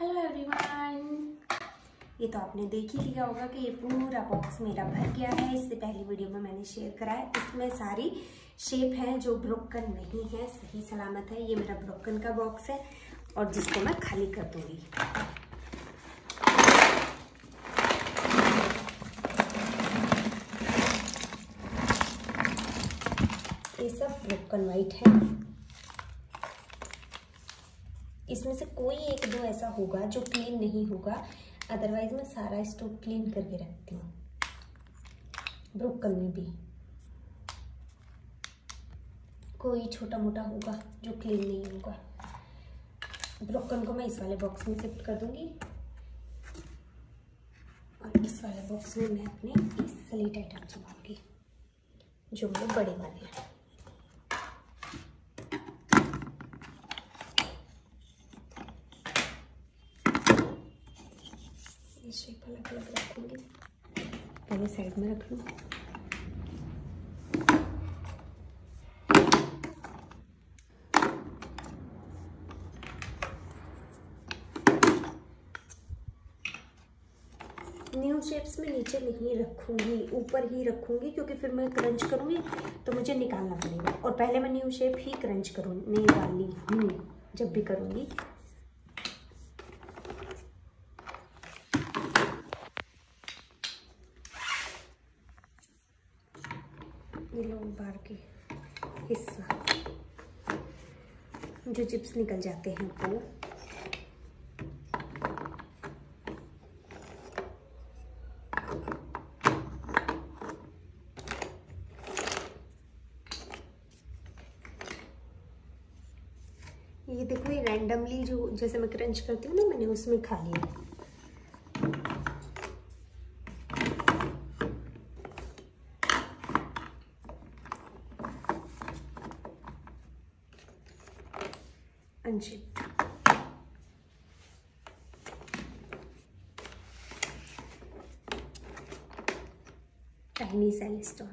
Hello everyone ये तो आपने देख ही लिया होगा कि ये पूरा बॉक्स मेरा भर गया है। इससे पहली वीडियो में मैंने शेयर करा है। इसमें सारी शेप है जो ब्रोकन नहीं है, सही सलामत है। ये मेरा ब्रोकन का बॉक्स है और जिसको मैं खाली कर दूँगी। ये सब ब्रोकन वाइट है। इसमें से कोई एक दो ऐसा होगा जो क्लीन नहीं होगा। अदरवाइज़ मैं सारा स्टोव क्लीन करके रखती हूँ। ब्रोकन में भी। कोई छोटा मोटा होगा जो क्लीन नहीं होगा। ब्रोकन को मैं इस वाले बॉक्स में शिफ्ट कर दूँगी। और इस वाले बॉक्स में मैं अपने स्लीट आइटम चलाऊँगी जो मेरे बड़े वाले हैं ये शेप अलग अलग रखूँगी पहले साइड में रख लूँ। न्यू शेप्स में नीचे नहीं रखूँगी, ऊपर ही रखूँगी, क्योंकि फिर मैं क्रंच करूँगी तो मुझे निकालना पड़ेगा। और पहले मैं न्यू शेप ही क्रंच करूँगी वाली हूँ, जब भी करूँगी ये लो बार के हिस्सा। जो चिप्स निकल जाते हैं वो। ये देखो, ये रैंडमली जो, जैसे मैं क्रंच करती हूँ ना, मैंने उसमें खा लिया। अनशिप्ड टाइनी सेल स्टोन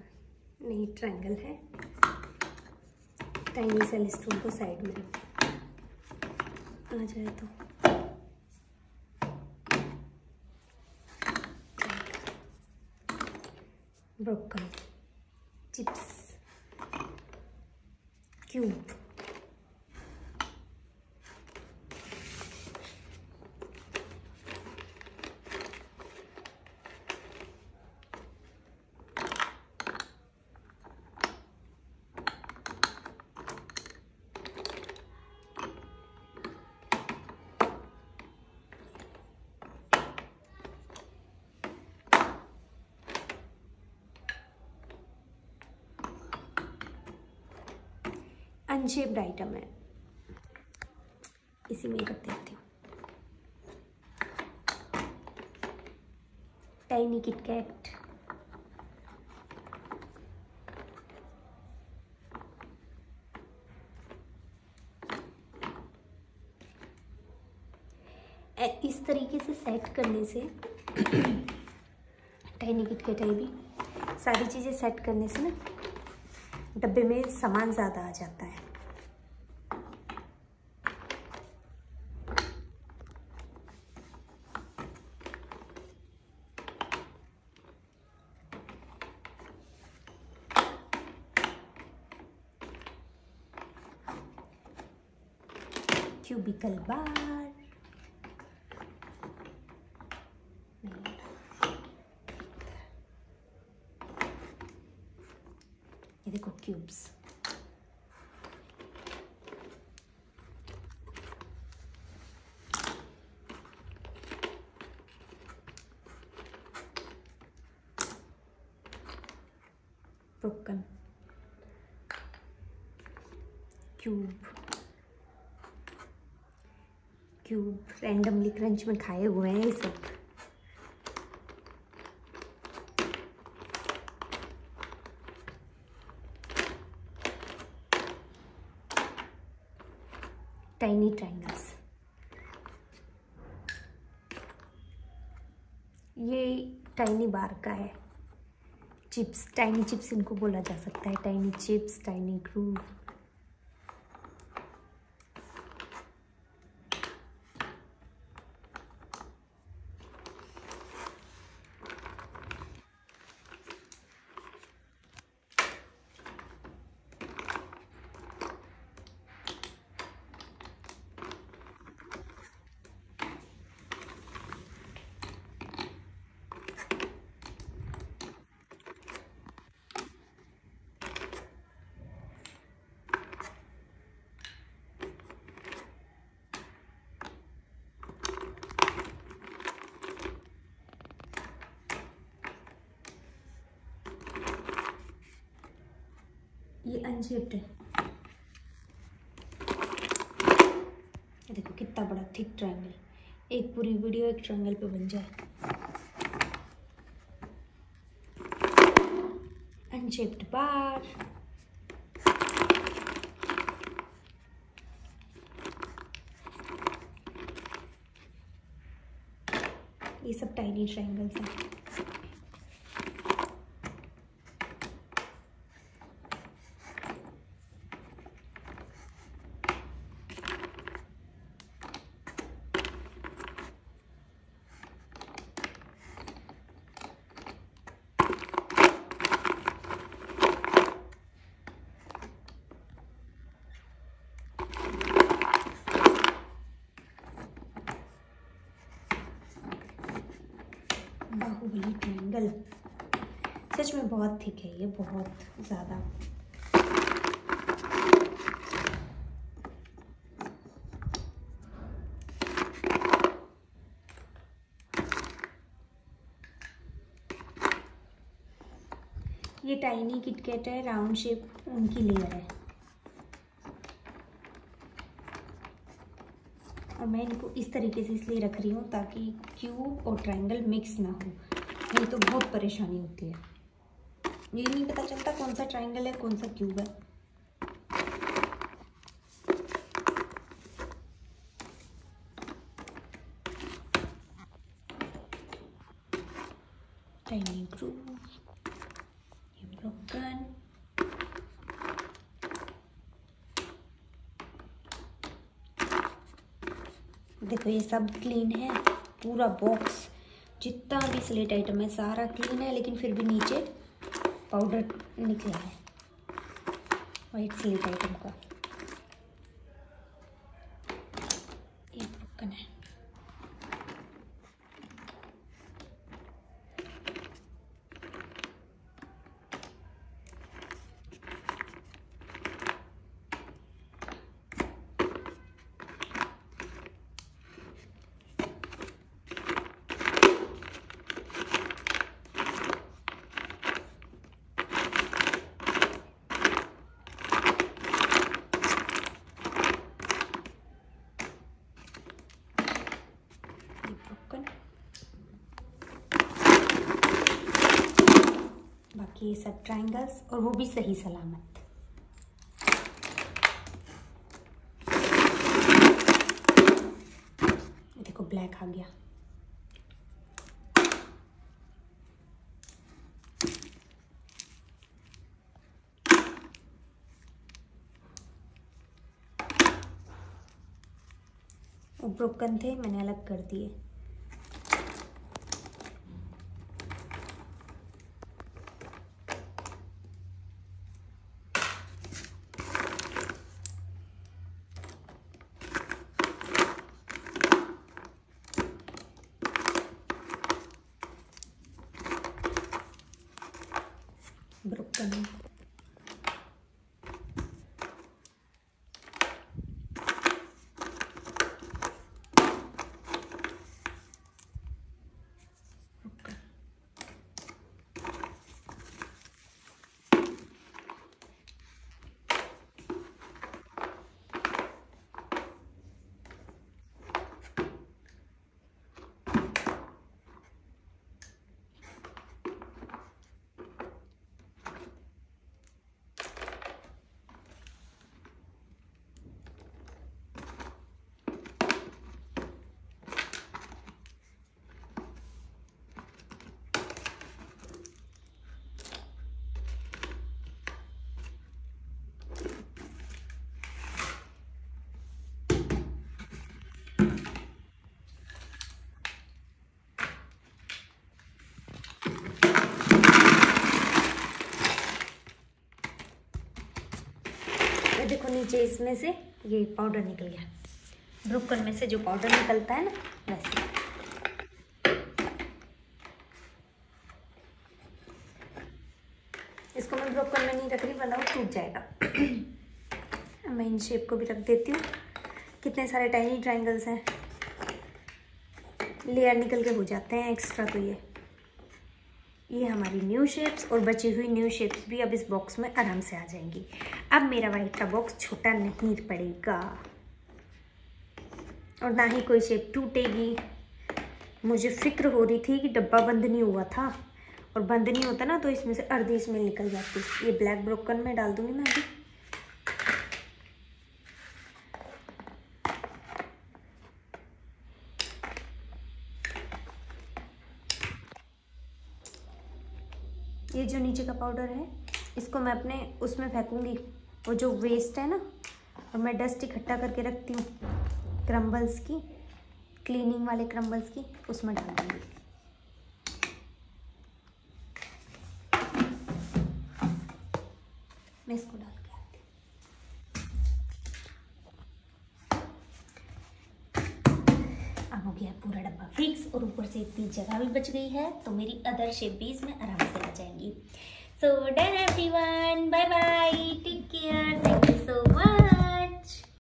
नहीं ट्रायंगल है। टाइनी सेल स्टोन को साइड में रख। आ जाए तो। Broken chips cube unshaped item है। इसी में रख देती हूँ। टाइनी किटकैट इस तरीके से सेट करने से टाइनी किटकैट है भी, सारी चीज़ें सेट करने से ना, डब्बे में सामान ज़्यादा आ जाता है। क्यूबिकल बार ये देखो cubes broken cube cube randomly crunch में खाए हुए हैं ये सब। टाइनी ट्रायंगल्स ये टाइनी बार का है। चिप्स टाइनी चिप्स इनको बोला जा सकता है। टाइनी चिप्स टाइनी ग्रूव ये अनशेप्ड है। देखो कितना बड़ा थिक ट्रायंगल एक पूरी वीडियो एक ट्रायंगल पे बन जाए। Unshaped bar. ये सब टाइनी ट्रायंगल्स हैं बाहुबली ट्रायंगल सच में बहुत थिक है, ये बहुत ज़्यादा। ये टाइनी किटकेट है राउंड शेप उनकी लेयर है। और मैं इनको इस तरीके से इसलिए रख रही हूँ ताकि क्यूब और ट्रायंगल मिक्स ना हो। नहीं तो बहुत परेशानी होती है। ये नहीं पता चलता कौन सा ट्राइंगल है, कौन सा क्यूब है. देखो ये सब क्लीन है, पूरा बॉक्स जितना भी स्लेट आइटम है, सारा क्लीन है, लेकिन फिर भी नीचे पाउडर निकला है। वाइट स्लेट आइटम का। ये ब्रोकन है। ये सब ट्रायंगल्स और वो भी सही सलामत। देखो ब्लैक आ गया। वो ब्रोकन थे, मैंने अलग कर दिए broken देखो नीचे इसमें से ये पाउडर निकल गया। ब्रुकन में से जो पाउडर निकलता है ना वैसे इसको मैं ब्रोकन में नहीं रख रही, वरना वो टूट जाएगा। मैं इन शेप को भी रख देती हूँ। कितने सारे टाइनी ट्राइंगल्स हैं। लेयर निकल के हो जाते हैं एक्स्ट्रा तो ये। ये हमारी न्यू शेप्स और बची हुई न्यू शेप्स भी अब इस बॉक्स में आराम से आ जाएँगी। अब मेरा वाइट का बॉक्स छोटा नहीं पड़ेगा। और ना ही कोई शेप टूटेगी। मुझे फ़िक्र हो रही थी कि डब्बा बंद नहीं हुआ था। और बंद नहीं होता ना तो इसमें से अर्धी इसमें निकल जाती। ये ब्लैक ब्रोकन में डाल दूँगी मैं अभी। ये जो नीचे का पाउडर है, इसको मैं अपने उसमें फेंकूँगी। वो जो वेस्ट है ना, और मैं डस्ट इकट्ठा करके रखती हूँ क्रम्बल्स की क्लीनिंग वाले क्रम्बल्स की, उसमें डाल दूँगी मैं इसको डाल के आती अब हो गया पूरा डब्बा फिक्स और ऊपर से इतनी जगह भी बच गई है तो मेरी अदर शेप भी इसमें आराम से जाएंगी so done everyone bye bye take care thank you so much